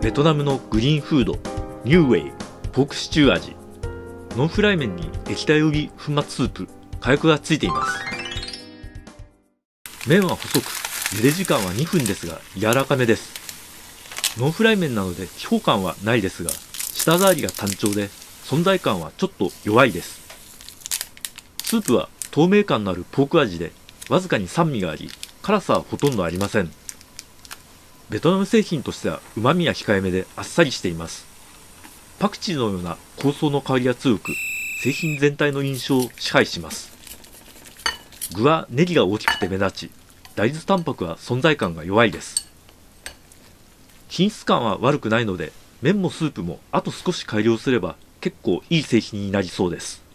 ベトナムのグリーンフード New Way ポークシチュー味ノンフライ麺に液体入り粉末スープかやくがついています。麺は細く茹で時間は2分ですが柔らかめです。ノンフライ麺なので気泡感はないですが舌触りが単調で存在感はちょっと弱いです。スープは透明感のあるポーク味でわずかに酸味があり辛さはほとんどありません。ベトナム製品としては旨味は控えめであっさりしています。パクチーのような香草の香りが強く製品全体の印象を支配します。具はネギが大きくて目立ち大豆タンパクは存在感が弱いです。品質感は悪くないので麺もスープもあと少し改良すれば結構いい製品になりそうです。